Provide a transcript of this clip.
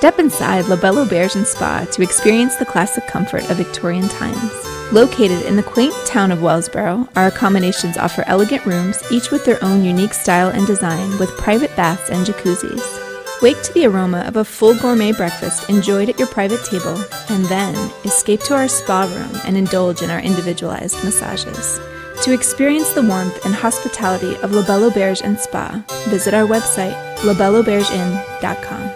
Step inside La Belle and Spa to experience the classic comfort of Victorian times. Located in the quaint town of Wellsboro, our accommodations offer elegant rooms, each with their own unique style and design, with private baths and jacuzzis. Wake to the aroma of a full gourmet breakfast enjoyed at your private table, and then escape to our spa room and indulge in our individualized massages. To experience the warmth and hospitality of La Belle and Spa, visit our website, labelleaubergeinn.com.